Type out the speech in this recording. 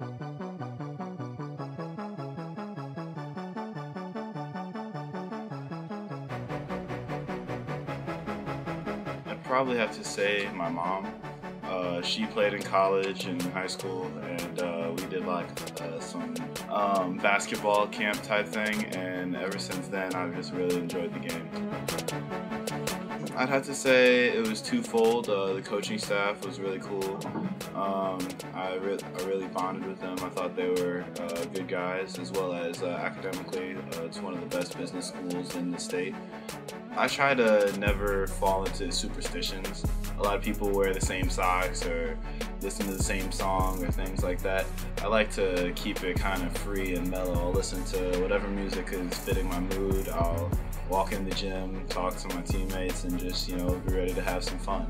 I'd probably have to say my mom. Uh, she played in college and high school, and uh, we did like uh, some um, basketball camp type thing. And ever since then, I've just really enjoyed the game. I'd have to say it was twofold. Uh, the coaching staff was really cool. Um, I, re- I really bonded with them. I thought they were uh, good guys, as well as uh, academically. Uh, it's one of the best business schools in the state. I try to never fall into superstitions. A lot of people wear the same socks or listen to the same song or things like that. I like to keep it kind of free and mellow. I'll listen to whatever music is fitting my mood. I'll walk in the gym, talk to my teammates, and just, you know, be ready to have some fun.